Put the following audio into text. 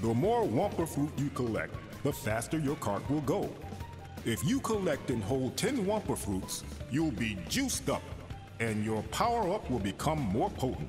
The more Wumpa fruit you collect, the faster your cart will go. If you collect and hold 10 Wumpa fruits, you'll be juiced up, and your power up will become more potent.